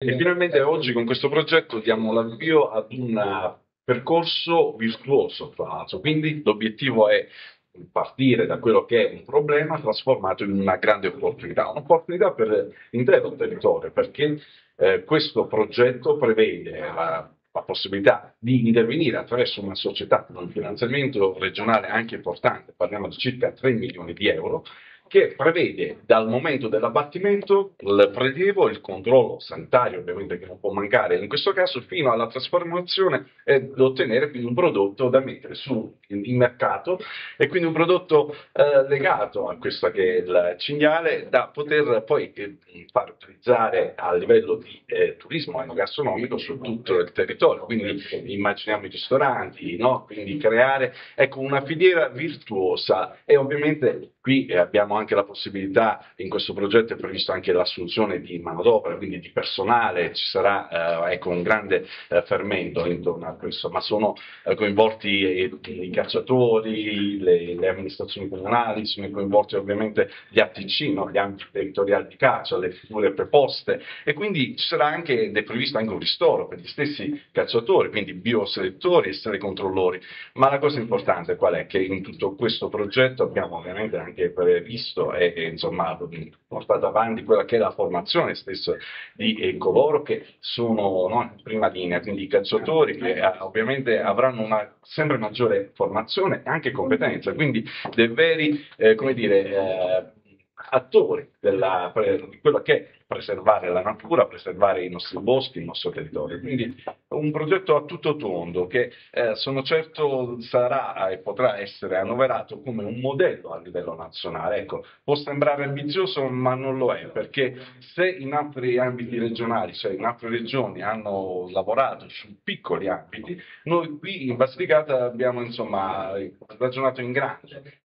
E finalmente oggi con questo progetto diamo l'avvio ad un percorso virtuoso, tra l'altro. Quindi l'obiettivo è partire da quello che è un problema trasformato in una grande opportunità, un'opportunità per l'intero territorio, perché eh, questo progetto prevede la, la, possibilità di intervenire attraverso una società con un finanziamento regionale anche importante, parliamo di circa 3 milioni di euro, che prevede dal momento dell'abbattimento il prelievo, il controllo sanitario ovviamente che non può mancare in questo caso, fino alla trasformazione ed ottenere quindi un prodotto da mettere sul mercato e quindi un prodotto eh, legato a questo che è il cinghiale da poter poi eh, far utilizzare a livello di eh, turismo enogastronomico su tutto il territorio, quindi immaginiamo i ristoranti, no? quindi creare ecco, una filiera virtuosa e ovviamente qui abbiamo anche la possibilità, in questo progetto è previsto anche l'assunzione di manodopera, quindi di personale, ci sarà eh, ecco, un grande eh, fermento intorno a questo, ma sono eh, coinvolti i cacciatori, le, le, amministrazioni comunali, sono coinvolti ovviamente gli ATC, no? gli ambiti territoriali di caccia, le figure preposte e quindi ci sarà anche, ed è previsto anche un ristoro per gli stessi cacciatori, quindi bioselettori e telecontrollori, ma la cosa importante qual è? Che in tutto questo progetto abbiamo ovviamente anche previsto visto e, e insomma portato avanti quella che è la formazione stessa di eh, coloro che sono no, in prima linea, quindi i cacciatori che eh, ovviamente avranno una sempre maggiore formazione e anche competenza, quindi dei veri, eh, come dire, eh, attori della, di quello che è preservare la natura, preservare i nostri boschi, il nostro territorio. Quindi un progetto a tutto tondo che eh, sono certo sarà e potrà essere annoverato come un modello a livello nazionale. Ecco, può sembrare ambizioso ma non lo è perché se in altri ambiti regionali, cioè in altre regioni hanno lavorato su piccoli ambiti, noi qui in Basilicata abbiamo insomma ragionato in grande.